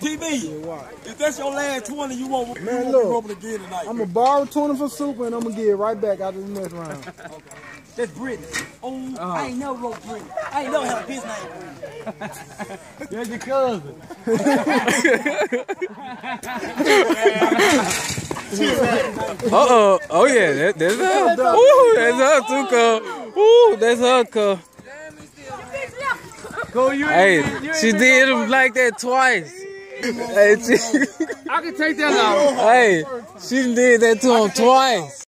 TV, if that's your last 20, you won't, Man, you look. won't be rolling again tonight. I'm gonna borrow 20 for super and I'm gonna get it right back out of the next round. That's Brittany. Oh, I ain't never wrote Brittany. I ain't never had a bitch named Brittany. That's your cousin. Uh oh. Oh yeah, that, that's her. Ooh, that's her too, cuz. Ooh, that's her, cuz. Go, you Hey, you she did him like that twice. Hey, she, I can take that out. hey, she did that to him twice.